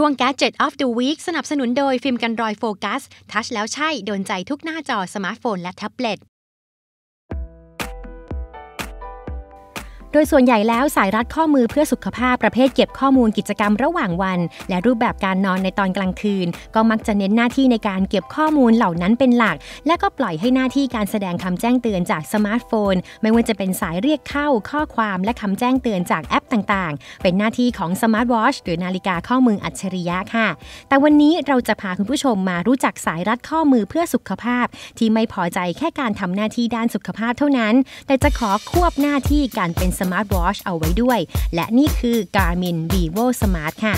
ช่วง Gadget of the Week สนับสนุนโดยฟิล์มกันรอยโฟกัส ทัชแล้วใช่ โดนใจทุกหน้าจอสมาร์ทโฟนและแท็บเล็ต โดยส่วนใหญ่แล้วสายรัดข้อมือเพื่อสุขภาพประเภทเก็บข้อมูลกิจกรรมระหว่างวัน และรูปแบบการนอนในตอนกลางคืน ก็มักจะเน้นหน้าที่ในการเก็บข้อมูลเหล่านั้นเป็นหลัก และก็ปล่อยให้หน้าที่การแสดงคำแจ้งเตือนจากสมาร์ทโฟน ไม่ว่าจะเป็นสายเรียกเข้าข้อความและคำแจ้งเตือนจากแอปต่างๆ เป็นหน้าที่ของสมาร์ทวอชหรือนาฬิกาข้อมืออัจฉริยะค่ะ แต่วันนี้เราจะพาคุณผู้ชมมารู้จักสายรัดข้อมือเพื่อสุขภาพ ที่ไม่พอใจแค่การทำหน้าที่ด้านสุขภาพเท่านั้น แต่จะขอควบหน้าที่การเป็นสมาร์ทวอชเอาไว้ด้วย และนี่คือ Garmin Vivo Smart ค่ะ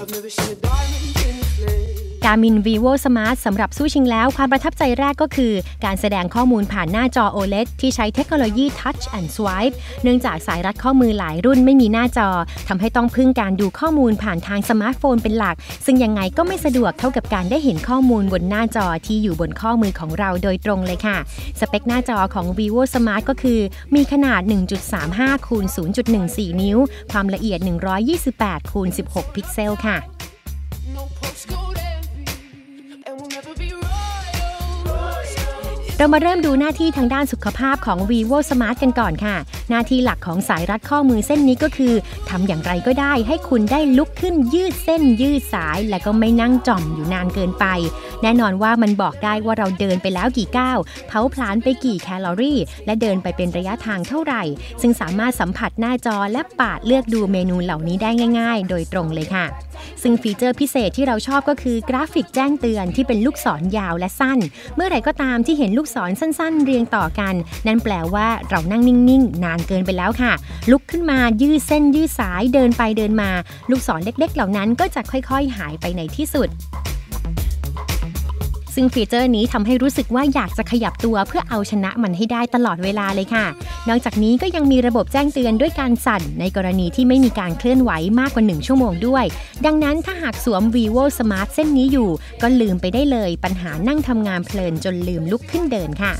I've never seen a diamond in the flame. Garmin Vivo Smart สำหรับสู้ชิงแล้ว ความประทับใจแรกก็คือ การแสดงข้อมูลผ่านหน้าจอ OLED ที่ใช้เทคโนโลยี Touch and Swipe เนื่องจากสายรัดข้อมือหลายรุ่นไม่มีหน้าจอทำให้ต้องพึ่งการดูข้อมูลผ่านทางสมาร์ทโฟนเป็นหลัก ซึ่งยังไงก็ไม่สะดวกเท่ากับการได้เห็นข้อมูลบนหน้าจอที่อยู่บนข้อมือของเราโดยตรงเลยค่ะ สเปคหน้าจอของ Vivo Smart ก็คือ มีขนาด 1.35คูณ0.14 นิ้ว ความละเอียด 128คูณ16 พิกเซลค่ะ เรามาเริ่มดูหน้าที่ทางด้านสุขภาพของ vivo smart กันก่อนค่ะ หน้าที่หลักของสายรัดข้อมือเส้นนี้ก็คือทำอย่างไรก็ได้ให้คุณได้ลุกขึ้นยืดเส้นยืดสาย และก็ไม่นั่งจ่อมอยู่นานเกินไป แน่นอนว่ามันบอกได้ว่าเราเดินไปแล้วกี่ก้าวเผาผลาญไปกี่แคลอรี่ และเดินไปเป็นระยะทางเท่าไหร่ ซึ่งสามารถสัมผัสหน้าจอและปาดเลือกดูเมนูเหล่านี้ได้ง่าย ๆ โดยตรงเลยค่ะ ซึ่งฟีเจอร์พิเศษที่เราชอบก็คือกราฟิกแจ้งเตือนที่เป็นลูกศรยาวและสั้น เมื่อไหร่ก็ตามที่เห็นลูกศรสั้น ๆ เรียงต่อกัน นั่นแปลว่าเรานั่งนิ่ง ๆ นานเกินไปแล้วค่ะ ลุกขึ้นมายืดเส้นยืดสายเดินไปเดินมา ลูกศรเล็ก ๆ เหล่านั้นก็จะค่อย ๆ หายไปในที่สุดซึ่งฟีเจอร์นี้ทำให้รู้สึกว่าอยากจะขยับตัวเพื่อเอาชนะมันให้ได้ตลอดเวลาเลยค่ะ นอกจากนี้ก็ยังมีระบบแจ้งเตือนด้วยการสั่น ในกรณีที่ไม่มีการเคลื่อนไหวมากกว่า 1 ชั่วโมงด้วย ดังนั้นถ้าหากสวม vivo smart เส้นนี้อยู่ ก็ลืมไปได้เลย ปัญหานั่งทำงานเพลินจนลืมลุกขึ้นเดินค่ะ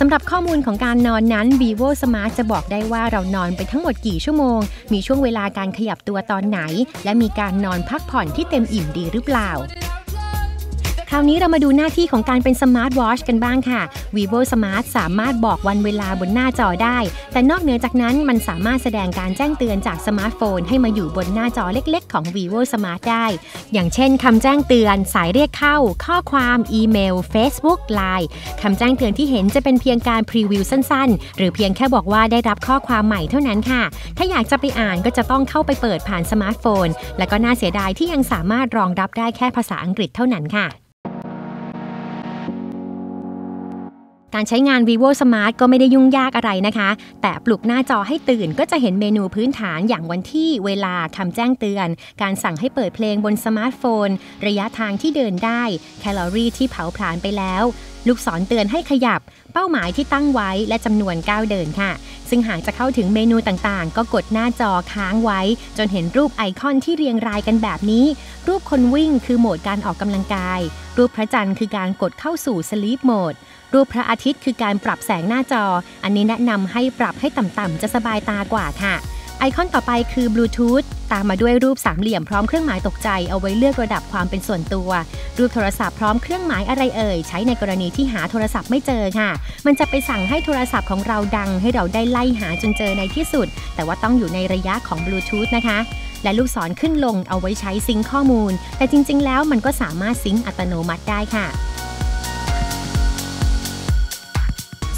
สำหรับข้อมูลของการนอนนั้น vivo smart จะบอกได้ว่าเรานอนไปทั้งหมดกี่ชั่วโมง มีช่วงเวลาการขยับตัวตอนไหน และมีการนอนพักผ่อนที่เต็มอิ่มดีหรือเปล่า คราวนี้เรามาดูหน้าที่ของการเป็นสมาร์ทวอชกันบ้างค่ะ vivo smart สามารถบอกวันเวลาบนหน้าจอได้ แต่นอกเหนือจากนั้นมันสามารถแสดงการแจ้งเตือนจากสมาร์ทโฟน ให้มาอยู่บนหน้าจอเล็กๆ ของ vivo smart ได้ อย่างเช่นคำแจ้งเตือน สายเรียกเข้า ข้อความอีเมล Facebook Line คำแจ้งเตือนที่เห็นจะเป็นเพียงการพรีวิวสั้นๆ หรือเพียงแค่บอกว่าได้รับข้อความใหม่เท่านั้นค่ะ ถ้าอยากจะไปอ่านก็จะต้องเข้าไปเปิดผ่านสมาร์ทโฟน และก็น่าเสียดายที่ยังสามารถรองรับได้แค่ภาษาอังกฤษเท่านั้นค่ะ การใช้งาน vivo smart ก็ไม่ได้ยุ่งยากอะไรนะคะ แต่ปลุกหน้าจอให้ตื่นก็จะเห็นเมนูพื้นฐานอย่างวันที่เวลาคำแจ้งเตือน การสั่งให้เปิดเพลงบนสมาร์ทโฟน ระยะทางที่เดินได้ แคลอรี่ที่เผาผลาญไปแล้ว ลูกศรเตือนให้ขยับ เป้าหมายที่ตั้งไว้และจำนวนก้าวเดินค่ะ ซึ่งหากจะเข้าถึงเมนูต่างๆ ก็กดหน้าจอค้างไว้ จนเห็นรูปไอคอนที่เรียงรายกันแบบนี้ รูปคนวิ่งคือโหมดการออกกำลังกาย รูปพระจันทร์คือการกดเข้าสู่ sleep mode รูปพระอาทิตย์คือการปรับแสงหน้าจอ อันนี้แนะนำให้ปรับให้ต่ำๆจะสบายตากว่าค่ะ ไอคอนต่อไปคือบลูทูธตามมาด้วยรูปสามเหลี่ยมพร้อมเครื่องหมายตกใจเอาไว้เลือกระดับความเป็นส่วนตัว รูปโทรศัพท์พร้อมเครื่องหมายอะไรเอ่ย ใช้ในกรณีที่หาโทรศัพท์ไม่เจอค่ะ มันจะไปสั่งให้โทรศัพท์ของเราดัง ให้เราได้ไล่หาจนเจอในที่สุด แต่ว่าต้องอยู่ในระยะของบลูทูธนะคะและลูกศรขึ้นลงเอาไว้ใช้ซิงข้อมูล แต่จริง ๆ แล้วมันก็สามารถซิงอัตโนมัติได้ค่ะ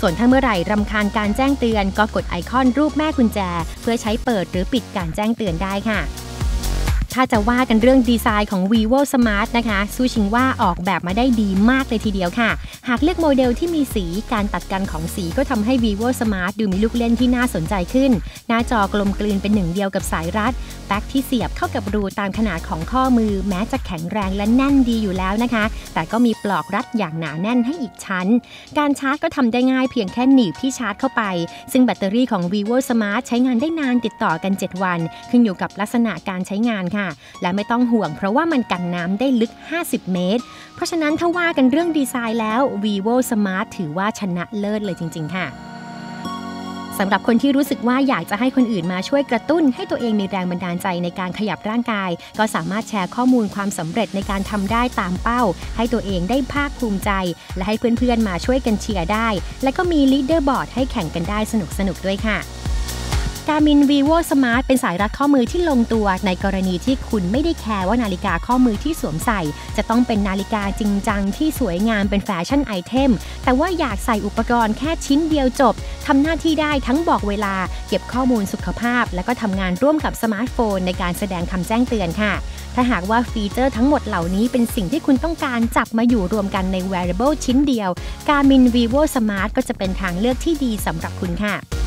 ส่วนถ้าเมื่อไหร่รำคาญการแจ้งเตือนก็กดไอคอนรูปแม่กุญแจ เพื่อใช้เปิดหรือปิดการแจ้งเตือนได้ค่ะ ถ้าจะว่ากันเรื่องดีไซน์ของ vivo smart นะคะซูชิงว่าออกแบบมาได้ดีมากเลยทีเดียวค่ะ หากเลือกโมเดลที่มีสีการตัดกันของสีก็ทำให้ vivo smart ดูมีลูกเล่นที่น่าสนใจขึ้น หน้าจอกลมกลืนเป็นหนึ่งเดียวกับสายรัดแบบที่เสียบเข้ากับรูตามขนาดของข้อมือ แม้จะแข็งแรงและแน่นดีอยู่แล้วนะคะ แต่ก็มีปลอกรัดอย่างหนาแน่นให้อีกชั้น การชาร์จก็ทำได้ง่ายเพียงแค่หนีบที่ชาร์จเข้าไป ซึ่งแบตเตอรี่ของ vivo smart ใช้งานได้นานติดต่อกัน 7 วัน ขึ้นอยู่กับลักษณะการใช้งานค่ะและไม่ต้องห่วงเพราะว่ามันกันน้ำได้ลึก 50 เมตร เพราะฉะนั้นถ้าว่ากันเรื่องดีไซน์แล้ว vivo smart ถือว่าชนะเลิศเลยจริง ๆ ค่ะสำหรับคนที่รู้สึกว่าอยากจะให้คนอื่นมาช่วยกระตุ้น ให้ตัวเองมีแรงบันดาลใจในการขยับร่างกาย ก็สามารถแชร์ข้อมูลความสำเร็จในการทำได้ตามเป้า ให้ตัวเองได้ภาคภูมิใจ และให้เพื่อนๆมาช่วยกันเชียร์ได้ และก็มี leaderboard ให้แข่งกันได้สนุกๆด้วยค่ะ Garmin vivo smart เป็นสายรัดข้อมือที่ลงตัว ในกรณีที่คุณไม่ได้แคร์ว่านาฬิกาข้อมือที่สวมใส่ จะต้องเป็นนาฬิกาจริงจังที่สวยงามเป็น fashion item แต่ว่าอยากใส่อุปกรณ์แค่ชิ้นเดียวจบทำหน้าที่ได้ทั้งบอกเวลา เก็บข้อมูลสุขภาพ และก็ทำงานร่วมกับสมาร์ทโฟน ในการแสดงคำแจ้งเตือนค่ะ ถ้าหากว่าฟีเจอร์ทั้งหมดเหล่านี้เป็นสิ่งที่คุณต้องการจับมาอยู่รวมกันใน wearable ชิ้นเดียว Garmin Vivo Smart ก็จะเป็นทางเลือกที่ดีสำหรับคุณค่ะ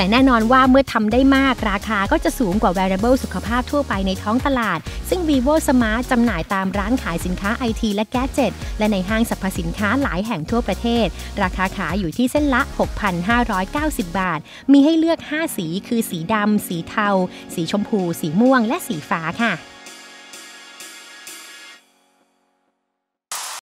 แต่แน่นอนว่าเมื่อทำได้มากราคาก็จะสูงกว่า wearable สุขภาพทั่วไปในท้องตลาด ซึ่ง vivo smart จำหน่ายตามร้านขายสินค้าไอทีและแก๊เจ็ตและในห้างสรรพสินค้าหลายแห่งทั่วประเทศ ราคาขายอยู่ที่เส้นละ 6,590 บาท มีให้เลือก 5 สีคือสีดำสีเทา สีชมพู สีม่วง และสีฟ้าค่ะ